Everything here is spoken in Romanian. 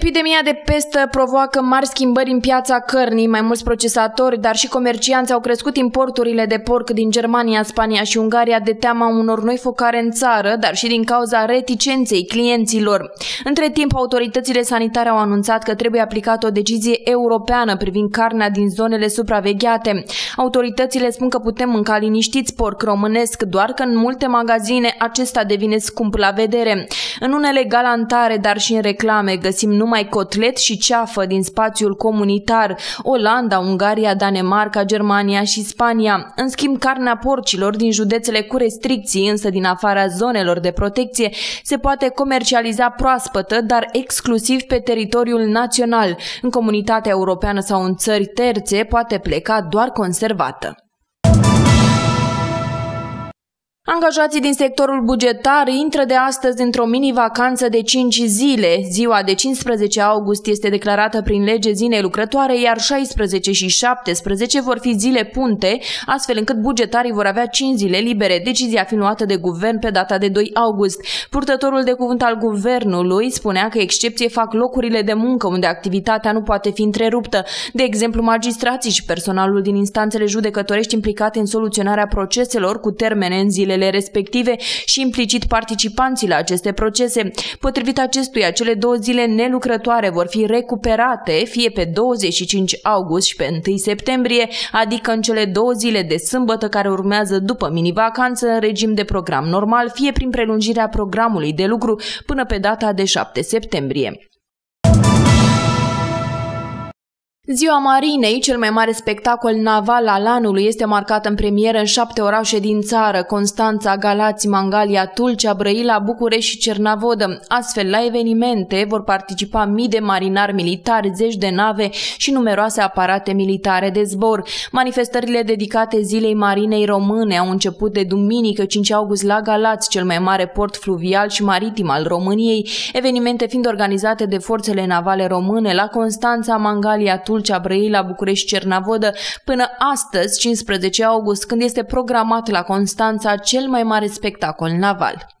Epidemia de pestă provoacă mari schimbări în piața cărnii. Mai mulți procesatori, dar și comercianți au crescut importurile de porc din Germania, Spania și Ungaria de teama unor noi focare în țară, dar și din cauza reticenței clienților. Între timp, autoritățile sanitare au anunțat că trebuie aplicată o decizie europeană privind carnea din zonele supravegheate. Autoritățile spun că putem mânca liniștiți porc românesc, doar că în multe magazine acesta devine scump la vedere. În unele galantare, dar și în reclame, găsim numai cotlet și ceafă din spațiul comunitar, Olanda, Ungaria, Danemarca, Germania și Spania. În schimb, carnea porcilor din județele cu restricții, însă din afara zonelor de protecție, se poate comercializa proaspătă, dar exclusiv pe teritoriul național. În comunitatea europeană sau în țări terțe poate pleca doar conservată. Angajații din sectorul bugetar intră de astăzi într-o mini-vacanță de 5 zile. Ziua de 15 august este declarată prin lege zile lucrătoare, iar 16 și 17 vor fi zile punte, astfel încât bugetarii vor avea 5 zile libere, decizia fiind luată de guvern pe data de 2 august. Purtătorul de cuvânt al guvernului spunea că excepție fac locurile de muncă unde activitatea nu poate fi întreruptă, de exemplu magistrații și personalul din instanțele judecătorești implicate în soluționarea proceselor cu termene în zile zilele respective și implicit participanții la aceste procese. Potrivit acestuia, cele două zile nelucrătoare vor fi recuperate fie pe 25 august și pe 1 septembrie, adică în cele două zile de sâmbătă care urmează după mini-vacanță în regim de program normal, fie prin prelungirea programului de lucru până pe data de 7 septembrie. Ziua Marinei, cel mai mare spectacol naval al anului, este marcat în premieră în șapte orașe din țară, Constanța, Galați, Mangalia, Tulcea, Brăila, București și Cernavodă. Astfel, la evenimente vor participa mii de marinari militari, zeci de nave și numeroase aparate militare de zbor. Manifestările dedicate Zilei Marinei Române au început de duminică 5 august la Galați, cel mai mare port fluvial și maritim al României, evenimente fiind organizate de forțele navale române la Constanța, Mangalia, Tulcea, Tulcea, Brăila, București, Cernavodă, până astăzi, 15 august, când este programat la Constanța cel mai mare spectacol naval.